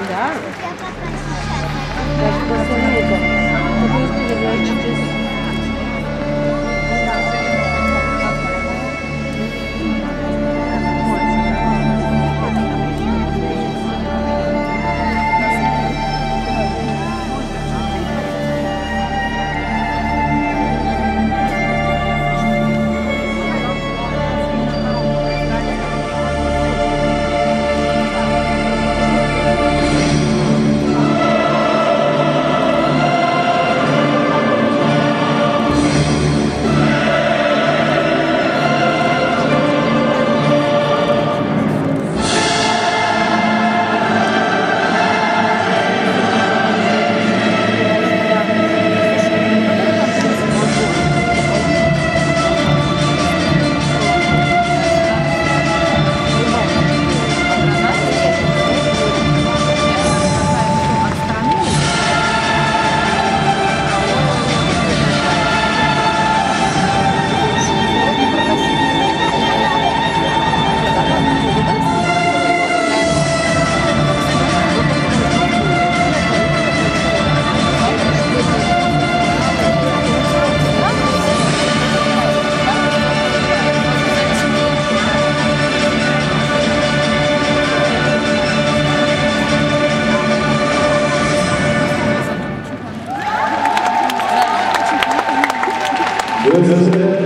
Cuidado. Gracias.